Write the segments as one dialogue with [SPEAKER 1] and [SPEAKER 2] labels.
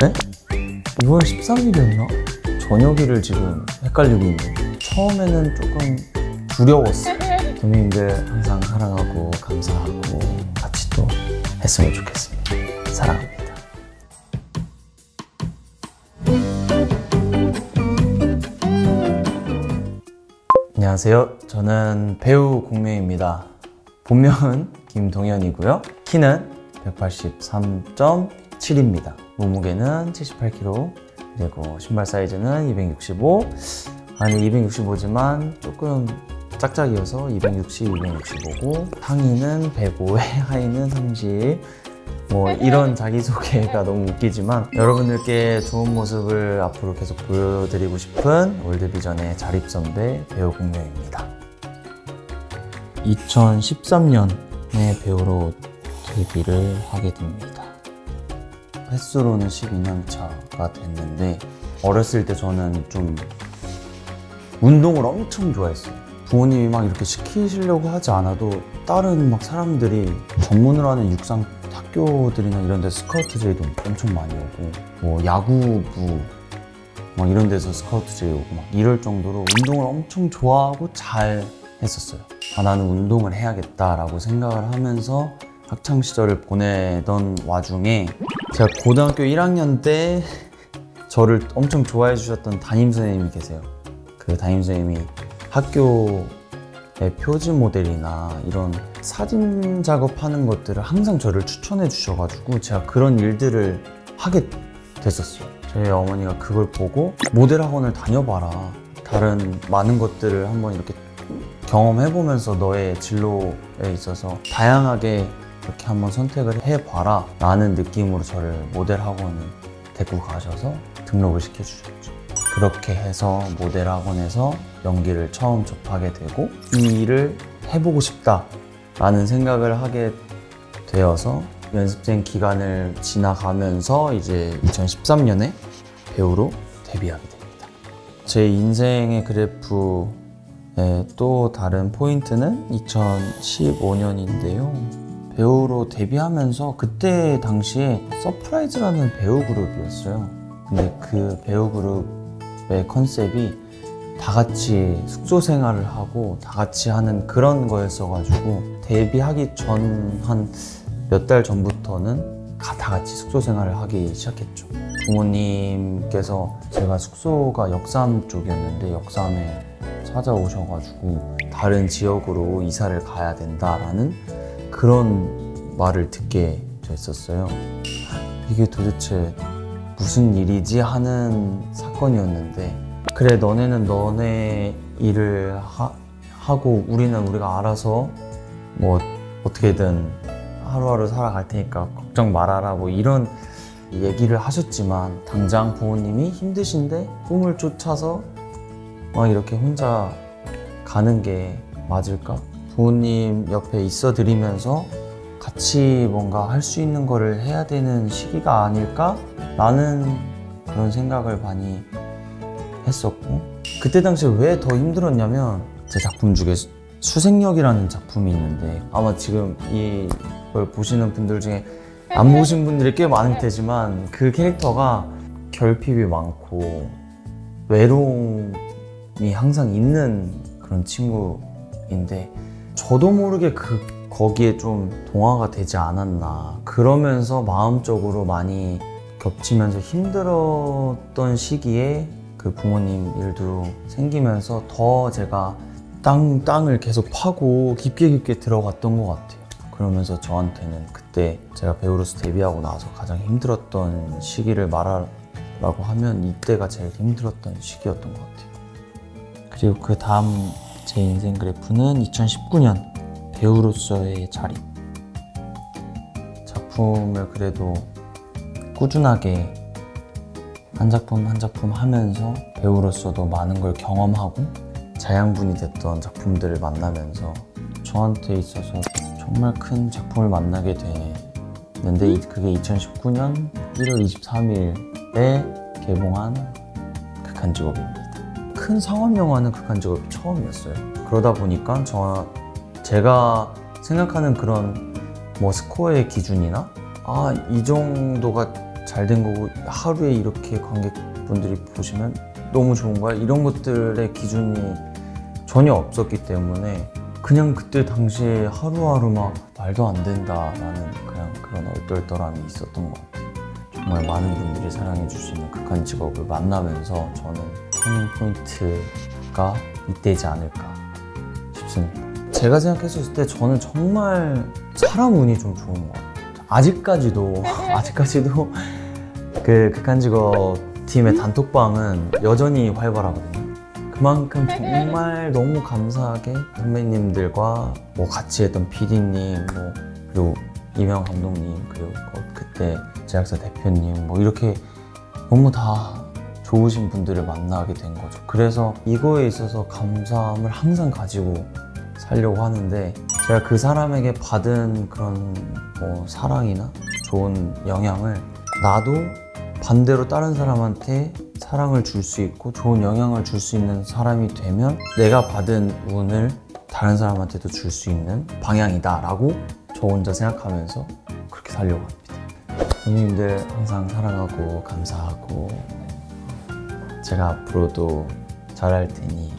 [SPEAKER 1] 네? 이번 13일이었나? 저녁일을 지금 헷갈리고 있네. 처음에는 조금 두려웠어. 도민들 항상 사랑하고 감사하고 같이 또 했으면 좋겠습니다. 사랑합니다. 안녕하세요. 저는 배우 공명입니다. 본명은 김동현이고요. 키는 183.7입니다. 몸무게는 78kg, 그리고 신발 사이즈는 265. 아니 265지만 조금 짝짝이어서 260, 265고 상의는 105에 하의는 30. 뭐 이런 자기소개가 너무 웃기지만 여러분들께 좋은 모습을 앞으로 계속 보여드리고 싶은 월드비전의 자립선배 배우 공명입니다. 2013년에 배우로 데뷔를 하게 됩니다. 횟수로는 12년 차가 됐는데 어렸을 때 저는 좀 운동을 엄청 좋아했어요. 부모님이 막 이렇게 시키시려고 하지 않아도 다른 막 사람들이 전문으로 하는 육상 학교들이나 이런 데 스카우트 제의도 엄청 많이 오고 뭐 야구부 막 이런 데서 스카우트 제의 오고 막 이럴 정도로 운동을 엄청 좋아하고 잘 했었어요. 아, 나는 운동을 해야겠다라고 생각을 하면서 학창 시절을 보내던 와중에 제가 고등학교 1학년 때 저를 엄청 좋아해 주셨던 담임 선생님이 계세요. 그 담임 선생님이 학교의 표지 모델이나 이런 사진 작업하는 것들을 항상 저를 추천해 주셔가지고 제가 그런 일들을 하게 됐었어요. 저희 어머니가 그걸 보고 모델 학원을 다녀봐라. 다른 많은 것들을 한번 이렇게 경험해보면서 너의 진로에 있어서 다양하게 이렇게 한번 선택을 해봐라 라는 느낌으로 저를 모델 학원을 데리고 가셔서 등록을 시켜주셨죠. 그렇게 해서 모델 학원에서 연기를 처음 접하게 되고 이 일을 해보고 싶다 라는 생각을 하게 되어서 연습생 기간을 지나가면서 이제 2013년에 배우로 데뷔하게 됩니다. 제 인생의 그래프의 또 다른 포인트는 2015년인데요. 배우로 데뷔하면서 그때 당시에 서프라이즈라는 배우 그룹이었어요. 근데 그 배우 그룹의 컨셉이 다 같이 숙소 생활을 하고 다 같이 하는 그런 거였어가지고 데뷔하기 전 한 몇 달 전부터는 다 같이 숙소 생활을 하기 시작했죠. 부모님께서 제가 숙소가 역삼 쪽이었는데 역삼에 찾아오셔가지고 다른 지역으로 이사를 가야 된다라는 그런 말을 듣게 됐었어요. 이게 도대체 무슨 일이지 하는 사건이었는데 그래 너네는 너네 일을 하, 하고 우리는 우리가 알아서 뭐 어떻게든 하루하루 살아갈 테니까 걱정 말아라 뭐 이런 얘기를 하셨지만 당장 부모님이 힘드신데 꿈을 쫓아서 막 이렇게 혼자 가는 게 맞을까? 부모님 옆에 있어 드리면서 같이 뭔가 할 수 있는 거를 해야 되는 시기가 아닐까? 라는 그런 생각을 많이 했었고 그때 당시에 왜 더 힘들었냐면 제 작품 중에 수생력이라는 작품이 있는데 아마 지금 이걸 보시는 분들 중에 안 보신 분들이 꽤 많을 테지만 그 캐릭터가 결핍이 많고 외로움이 항상 있는 그런 친구인데 저도 모르게 그 거기에 좀 동화가 되지 않았나 그러면서 마음적으로 많이 겹치면서 힘들었던 시기에 그 부모님 일도 생기면서 더 제가 땅, 땅을 계속 파고 깊게 깊게 들어갔던 것 같아요. 그러면서 저한테는 그때 제가 배우로서 데뷔하고 나서 가장 힘들었던 시기를 말하라고 하면 이때가 제일 힘들었던 시기였던 것 같아요. 그리고 그 다음 제 인생 그래프는 2019년 배우로서의 자립. 작품을 그래도 꾸준하게 한 작품 한 작품 하면서 배우로서도 많은 걸 경험하고 자양분이 됐던 작품들을 만나면서 저한테 있어서 정말 큰 작품을 만나게 됐는데 그게 2019년 1월 23일에 개봉한 극한 직업입니다. 큰 상업 영화는 극한 직업이 처음이었어요. 그러다 보니까 저 제가 생각하는 그런 뭐 스코어의 기준이나 아 이 정도가 잘 된 거고 하루에 이렇게 관객분들이 보시면 너무 좋은 거야 이런 것들의 기준이 전혀 없었기 때문에 그냥 그때 당시에 하루하루 막 말도 안 된다라는 그냥 그런 얼떨떨함이 있었던 것 같아요. 정말 많은 분들이 사랑해 주시는 극한 직업을 만나면서 저는 터닝 포인트가 이때지 않을까 싶습니다. 제가 생각했을 때 저는 정말 사람 운이 좀 좋은 것 같아요. 아직까지도 아직까지도 그 극한 직업 팀의 단톡방은 여전히 활발하거든요. 그만큼 정말 너무 감사하게 선배님들과 뭐 같이 했던 PD님 뭐 그리고 이명 감독님 그리고 어, 그때 제작사 대표님 뭐 이렇게 너무 다 좋으신 분들을 만나게 된 거죠. 그래서 이거에 있어서 감사함을 항상 가지고 살려고 하는데 제가 그 사람에게 받은 그런 뭐 사랑이나 좋은 영향을 나도 반대로 다른 사람한테 사랑을 줄 수 있고 좋은 영향을 줄 수 있는 사람이 되면 내가 받은 운을 다른 사람한테도 줄 수 있는 방향이다 라고 저 혼자 생각하면서 그렇게 살려고 합니다 선생님들 항상 사랑하고 감사하고 제가 앞으로도 잘할 테니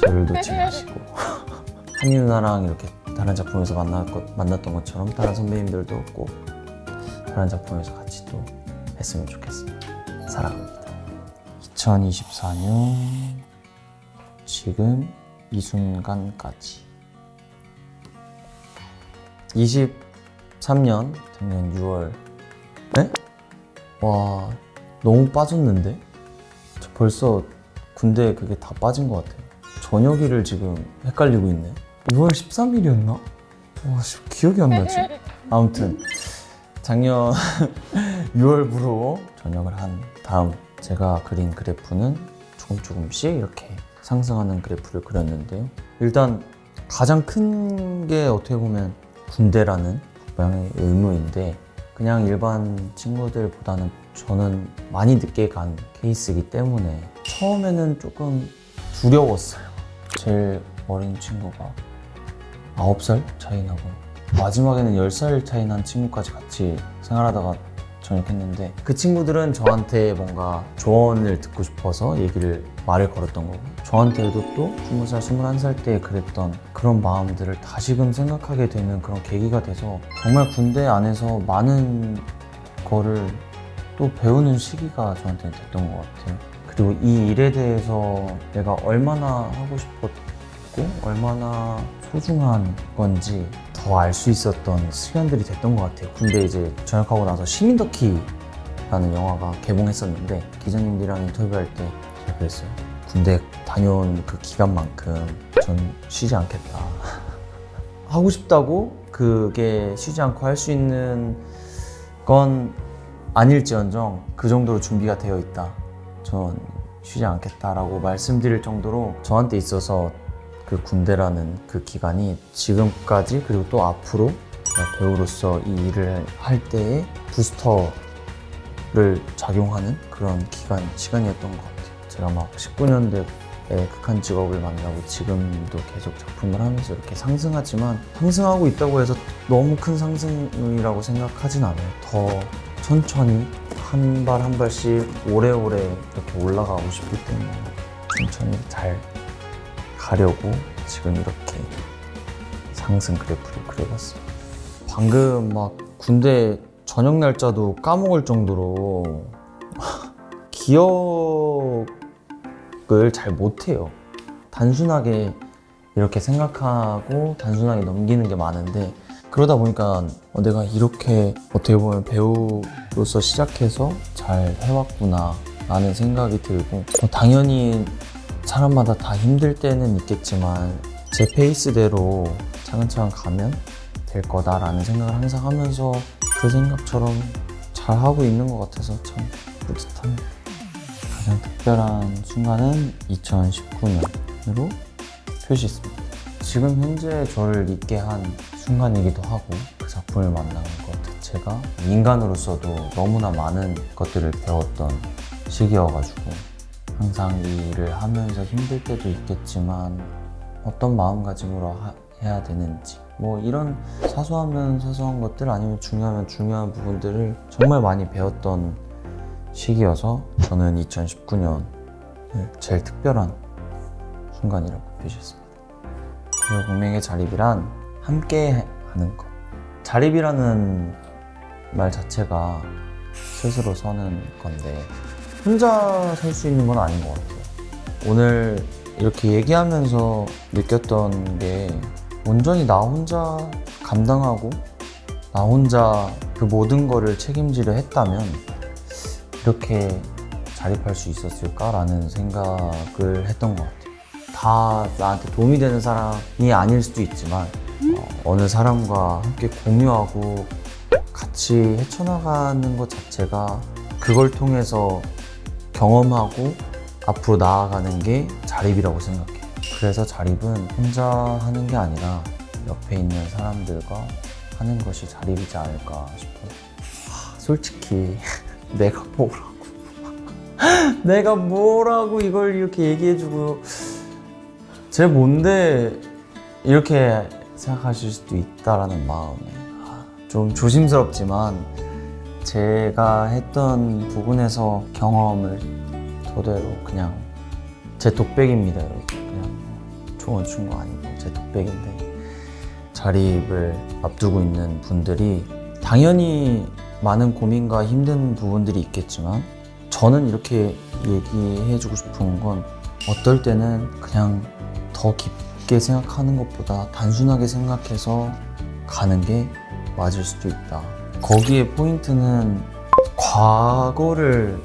[SPEAKER 1] 저를 놓지 마시고 한이 누나랑 이렇게 다른 작품에서 만났, 만났던 것처럼 다른 선배님들도 꼭 다른 작품에서 같이 또 했으면 좋겠습니다. 사랑합니다. 2024년 지금 이 순간까지 23년 작년 6월 네? 와 너무 빠졌는데? 저 벌써 군대 그게 다 빠진 것 같아요. 저녁일을 지금 헷갈리고 있네. 6월 13일이었나? 와, 씨, 기억이 안 나지? 아무튼 작년 6월부로 전역을 한 다음 제가 그린 그래프는 조금 조금씩 이렇게 상승하는 그래프를 그렸는데요. 일단 가장 큰 게 어떻게 보면 군대라는 국방의 의무인데 그냥 일반 친구들보다는 저는 많이 늦게 간 케이스이기 때문에 처음에는 조금 두려웠어요. 제일 어린 친구가 9살 차이 나고 마지막에는 10살 차이 난 친구까지 같이 생활하다가 전역했는데 그 친구들은 저한테 뭔가 조언을 듣고 싶어서 얘기를 말을 걸었던 거고 저한테도 또 20살, 21살 때 그랬던 그런 마음들을 다시금 생각하게 되는 그런 계기가 돼서 정말 군대 안에서 많은 거를 또 배우는 시기가 저한테는 됐던 것 같아요. 그리고 이 일에 대해서 내가 얼마나 하고 싶었고 얼마나 소중한 건지 더 알 수 있었던 시간들이 됐던 것 같아요. 군대 이제 전역하고 나서 시민더키라는 영화가 개봉했었는데 기자님들이랑 인터뷰할 때 제가 그랬어요. 군대 다녀온 그 기간만큼 전 쉬지 않겠다. 하고 싶다고 그게 쉬지 않고 할 수 있는 건 아닐지언정 그 정도로 준비가 되어 있다. 전 쉬지 않겠다라고 말씀드릴 정도로 저한테 있어서 그 군대라는 그 기간이 지금까지 그리고 또 앞으로 배우로서 이 일을 할 때의 부스터를 작용하는 그런 기간, 시간이었던 것 같아요. 제가 막 19년대에 극한 직업을 만나고 지금도 계속 작품을 하면서 이렇게 상승하지만 상승하고 있다고 해서 너무 큰 상승이라고 생각하진 않아요. 더 천천히 한 발 한 발씩 오래오래 이렇게 올라가고 싶기 때문에 천천히 잘 가려고 지금 이렇게 상승 그래프를 그려봤습니다. 방금 막 군대 저녁 날짜도 까먹을 정도로 기억을 잘 못해요. 단순하게 이렇게 생각하고 단순하게 넘기는 게 많은데 그러다 보니까 어, 내가 이렇게 어떻게 보면 배우로서 시작해서 잘 해왔구나 라는 생각이 들고 어, 당연히 사람마다 다 힘들 때는 있겠지만 제 페이스대로 차근차근 가면 될 거다라는 생각을 항상 하면서 그 생각처럼 잘 하고 있는 것 같아서 참 뿌듯합니다. 가장 특별한 순간은 2019년으로 표시했습니다. 지금 현재 저를 있게 한 순간이기도 하고 그 작품을 만나는 것 자체가 인간으로서도 너무나 많은 것들을 배웠던 시기여가지고 항상 이 일을 하면서 힘들 때도 있겠지만 어떤 마음가짐으로 하- 해야 되는지 뭐 이런 사소하면 사소한 것들 아니면 중요하면 중요한 부분들을 정말 많이 배웠던 시기여서 저는 2019년 제일 특별한 순간이라고 있습니다. 그리고 공명의 자립이란 함께 하는 것. 자립이라는 말 자체가 스스로 서는 건데 혼자 살 수 있는 건 아닌 것 같아요. 오늘 이렇게 얘기하면서 느꼈던 게 온전히 나 혼자 감당하고 나 혼자 그 모든 거를 책임지려 했다면 이렇게 자립할 수 있었을까라는 생각을 했던 것 같아요. 다 나한테 도움이 되는 사람이 아닐 수도 있지만 어, 느 사람과 함께 공유하고 같이 헤쳐나가는 것 자체가 그걸 통해서 경험하고 앞으로 나아가는 게 자립이라고 생각해요. 그래서 자립은 혼자 하는 게 아니라 옆에 있는 사람들과 하는 것이 자립이지 않을까 싶어요. 하, 솔직히 내가 뭐라고 내가 뭐라고 이걸 이렇게 얘기해주고 제 뭔데 이렇게 생각하실 수도 있다라는 마음에 좀 조심스럽지만 제가 했던 부분에서 경험을 토대로 그냥 제 독백입니다 여러분 그냥 조언 준 거 아니고 제 독백인데 자립을 앞두고 있는 분들이 당연히 많은 고민과 힘든 부분들이 있겠지만 저는 이렇게 얘기해주고 싶은 건 어떨 때는 그냥 더 깊게 생각하는 것보다 단순하게 생각해서 가는 게 맞을 수도 있다. 거기에 포인트는 과거를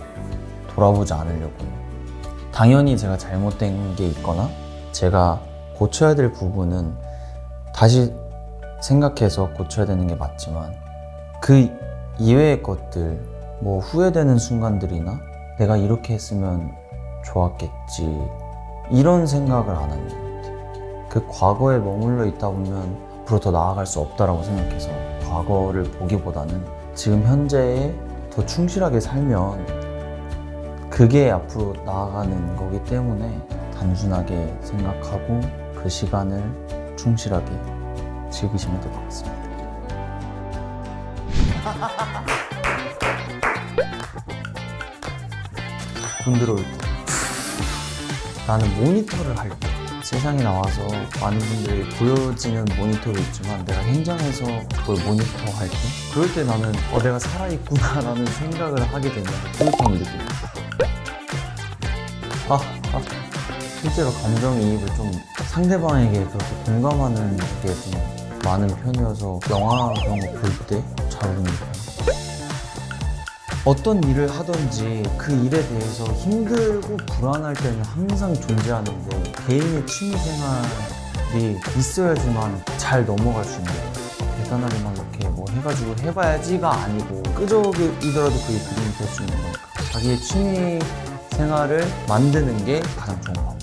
[SPEAKER 1] 돌아보지 않으려고. 당연히 제가 잘못된 게 있거나 제가 고쳐야 될 부분은 다시 생각해서 고쳐야 되는 게 맞지만 그 이외의 것들, 뭐 후회되는 순간들이나 내가 이렇게 했으면 좋았겠지 이런 생각을 안 하는 것 같아요. 그 과거에 머물러 있다 보면 앞으로 더 나아갈 수 없다라고 생각해서 과거를 보기보다는 지금 현재에 더 충실하게 살면 그게 앞으로 나아가는 거기 때문에 단순하게 생각하고 그 시간을 충실하게 즐기시면 될 것 같습니다. 돈 들어올 때 나는 모니터를 할때 세상에 나와서 많은 분들이 보여지는 모니터도 있지만 내가 현장에서 그걸 모니터 할 때 그럴 때 나는 어 내가 살아있구나라는 생각을 하게 되는 뿌듯함을 느낍니다 아, 아 실제로 감정이입을 좀 상대방에게 그렇게 공감하는 게 좀 많은 편이어서 영화 그런 거 볼 때잘 우는 편 어떤 일을 하든지 그 일에 대해서 힘들고 불안할 때는 항상 존재하는데 개인의 취미 생활이 있어야지만 잘 넘어갈 수 있는 거예요. 대단하게 막 이렇게 뭐 해가지고 해봐야지가 아니고 끄적이더라도 그게 그림이 될 수 있는 거니까 자기의 취미 생활을 만드는 게 가장 좋은 방법.